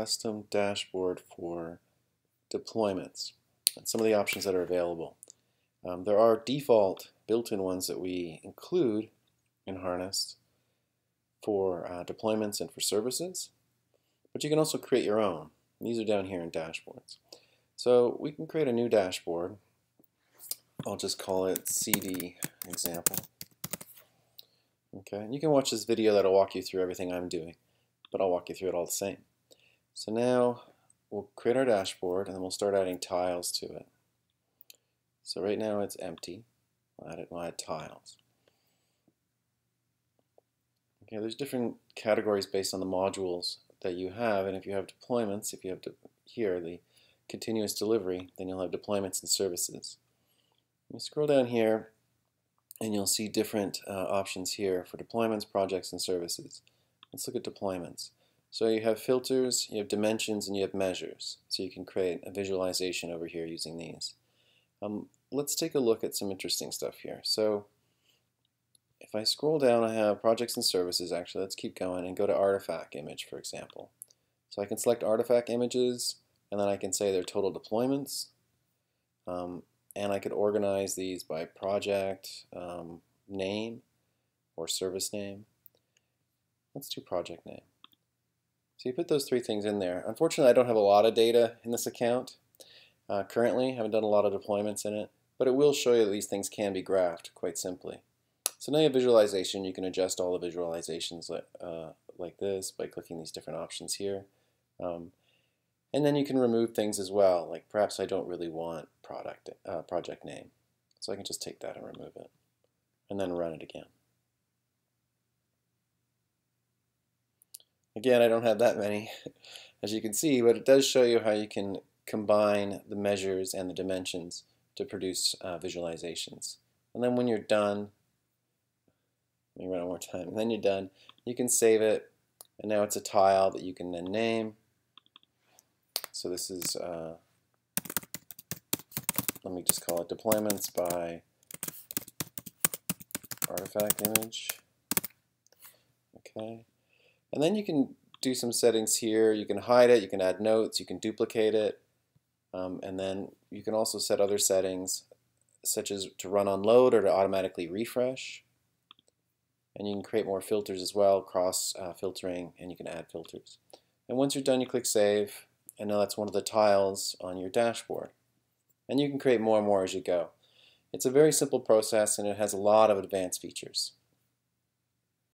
custom dashboard for deployments and some of the options that are available. Um, there are default built-in ones that we include in Harness for uh, deployments and for services, but you can also create your own. These are down here in dashboards. So we can create a new dashboard. I'll just call it CD example. Okay, and you can watch this video that'll walk you through everything I'm doing, but I'll walk you through it all the same. So now we'll create our dashboard and then we'll start adding tiles to it. So right now it's empty. We'll add, it, add tiles. Okay, there's different categories based on the modules that you have, and if you have deployments, if you have here the continuous delivery, then you'll have deployments and services. You scroll down here, and you'll see different uh, options here for deployments, projects, and services. Let's look at deployments. So you have filters, you have dimensions, and you have measures. So you can create a visualization over here using these. Um, let's take a look at some interesting stuff here. So if I scroll down, I have projects and services. Actually, let's keep going and go to artifact image, for example. So I can select artifact images, and then I can say their total deployments. Um, and I could organize these by project um, name or service name. Let's do project name. So you put those three things in there. Unfortunately, I don't have a lot of data in this account uh, currently. I haven't done a lot of deployments in it, but it will show you that these things can be graphed quite simply. So now you have visualization. You can adjust all the visualizations like, uh, like this by clicking these different options here. Um, and then you can remove things as well, like perhaps I don't really want product uh, project name. So I can just take that and remove it, and then run it again. Again, I don't have that many, as you can see, but it does show you how you can combine the measures and the dimensions to produce uh, visualizations. And then when you're done, let me run it one more time. And then you're done. You can save it, and now it's a tile that you can then name. So this is, uh, let me just call it deployments by artifact image. Okay. And then you can do some settings here. You can hide it, you can add notes, you can duplicate it, um, and then you can also set other settings such as to run on load or to automatically refresh. And you can create more filters as well, cross uh, filtering, and you can add filters. And once you're done, you click Save, and now that's one of the tiles on your dashboard. And you can create more and more as you go. It's a very simple process, and it has a lot of advanced features.